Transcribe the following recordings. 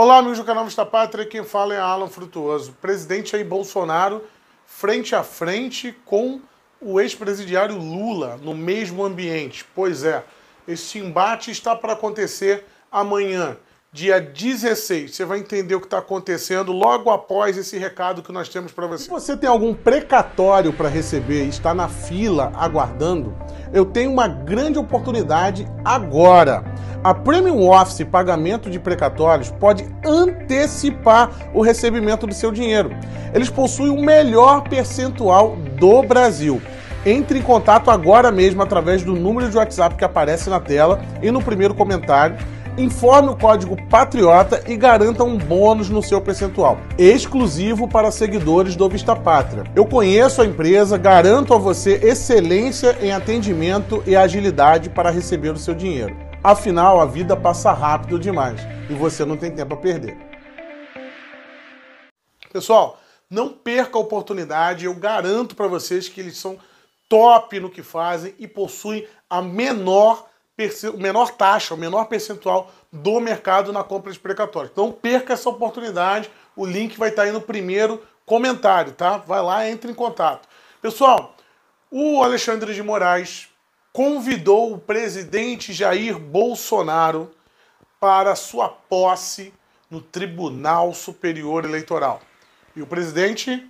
Olá, amigos do canal Vista Pátria, quem fala é Alan Frutuoso. Presidente aí Bolsonaro frente a frente com o ex-presidiário Lula no mesmo ambiente. Pois é, esse embate está para acontecer amanhã, dia 16. Você vai entender o que está acontecendo logo após esse recado que nós temos para você. Se você tem algum precatório para receber e está na fila aguardando, eu tenho uma grande oportunidade agora. A Premium Office Pagamento de Precatórios pode antecipar o recebimento do seu dinheiro. Eles possuem o melhor percentual do Brasil. Entre em contato agora mesmo através do número de WhatsApp que aparece na tela e no primeiro comentário. Informe o código PATRIOTA e garanta um bônus no seu percentual, exclusivo para seguidores do Vista Pátria. Eu conheço a empresa, garanto a você excelência em atendimento e agilidade para receber o seu dinheiro. Afinal, a vida passa rápido demais e você não tem tempo a perder. Pessoal, não perca a oportunidade, eu garanto para vocês que eles são top no que fazem e possuem a menor, menor taxa, o menor percentual do mercado na compra de precatórios. Então perca essa oportunidade, o link vai estar aí no primeiro comentário, tá? Vai lá, entre em contato. Pessoal, o Alexandre de Moraes convidou o presidente Jair Bolsonaro para sua posse no Tribunal Superior Eleitoral. E o presidente,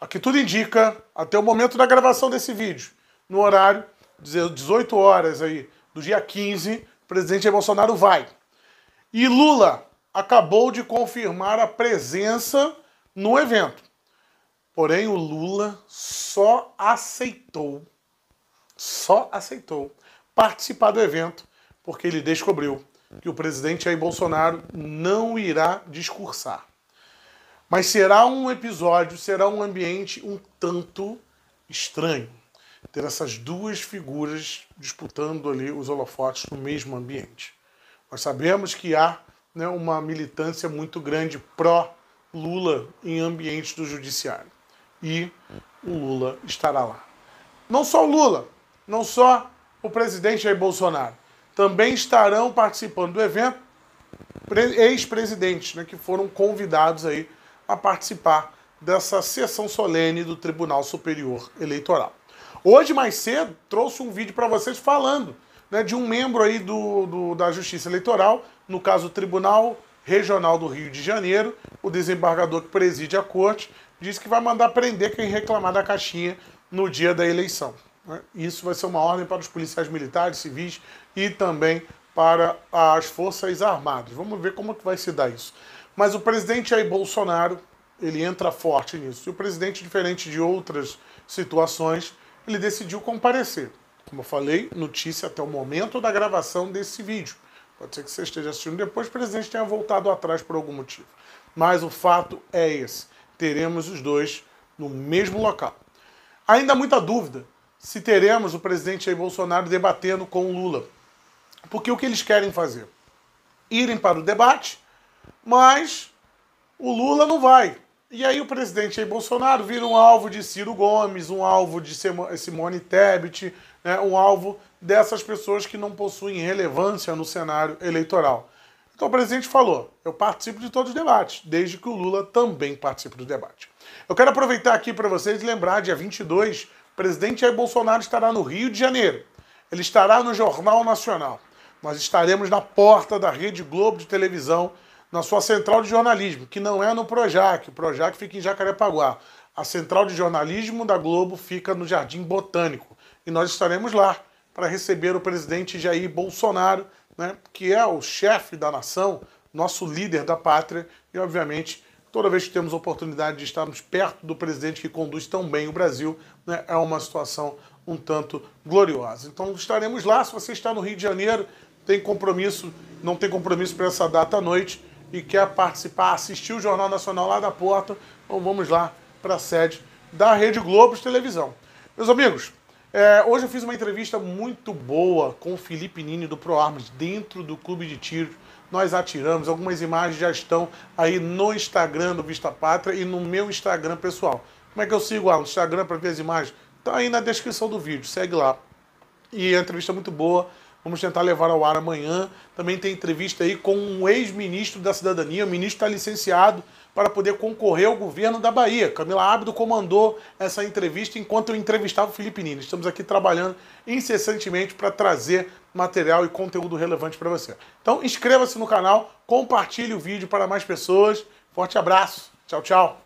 aqui tudo indica, até o momento da gravação desse vídeo, no horário 18 horas aí do dia 15, o presidente Bolsonaro vai. E Lula acabou de confirmar a presença no evento. Porém, o Lula só aceitou, só aceitou participar do evento porque ele descobriu que o presidente Jair Bolsonaro não irá discursar. Mas será um episódio, será um ambiente um tanto estranho. Ter essas duas figuras disputando ali os holofotes no mesmo ambiente. Nós sabemos que há né, uma militância muito grande pró-Lula em ambientes do judiciário. E o Lula estará lá. Não só o Lula, não só o presidente Jair Bolsonaro. Também estarão participando do evento ex-presidentes né, que foram convidados aí a participar dessa sessão solene do Tribunal Superior Eleitoral. Hoje, mais cedo, trouxe um vídeo para vocês falando né, de um membro aí do, do, da Justiça Eleitoral, no caso o Tribunal Regional do Rio de Janeiro, o desembargador que preside a corte, disse que vai mandar prender quem reclamar da caixinha no dia da eleição. Né? Isso vai ser uma ordem para os policiais militares, civis e também para as Forças Armadas. Vamos ver como que vai se dar isso. Mas o presidente Jair Bolsonaro, ele entra forte nisso. E o presidente, diferente de outras situações, ele decidiu comparecer. Como eu falei, notícia até o momento da gravação desse vídeo. Pode ser que você esteja assistindo depois, o presidente tenha voltado atrás por algum motivo. Mas o fato é esse. Teremos os dois no mesmo local. Ainda há muita dúvida se teremos o presidente Jair Bolsonaro debatendo com o Lula. Porque o que eles querem fazer? Irem para o debate mas o Lula não vai. E aí o presidente Jair Bolsonaro vira um alvo de Ciro Gomes, um alvo de Simone Tebet, né, um alvo dessas pessoas que não possuem relevância no cenário eleitoral. Então o presidente falou: eu participo de todos os debates, desde que o Lula também participe do debate. Eu quero aproveitar aqui para vocês lembrar, dia 22, presidente Jair Bolsonaro estará no Rio de Janeiro. Ele estará no Jornal Nacional. Nós estaremos na porta da Rede Globo de televisão na sua central de jornalismo, que não é no Projac. O Projac fica em Jacarepaguá. A central de jornalismo da Globo fica no Jardim Botânico. E nós estaremos lá para receber o presidente Jair Bolsonaro, né, que é o chefe da nação, nosso líder da pátria, e obviamente toda vez que temos oportunidade de estarmos perto do presidente que conduz tão bem o Brasil, né, é uma situação um tanto gloriosa. Então estaremos lá. Se você está no Rio de Janeiro, tem compromisso, não tem compromisso para essa data à noite, e quer participar, assistir o Jornal Nacional lá da porta, então vamos lá para a sede da Rede Globo de televisão. Meus amigos, é, hoje eu fiz uma entrevista muito boa com o Felipe Nini do ProArmas dentro do clube de tiro. Nós atiramos, algumas imagens já estão aí no Instagram do Vista Pátria e no meu Instagram pessoal. Como é que eu sigo lá no Instagram para ver as imagens? Está aí na descrição do vídeo, segue lá. E a entrevista é muito boa, Vamos tentar levar ao ar amanhã. Também tem entrevista aí com um ex-ministro da Cidadania. O ministro está licenciado para poder concorrer ao governo da Bahia. Camila Ábido comandou essa entrevista enquanto eu entrevistava o Felipe Nini. Estamos aqui trabalhando incessantemente para trazer material e conteúdo relevante para você. Então inscreva-se no canal, compartilhe o vídeo para mais pessoas. Forte abraço. Tchau, tchau.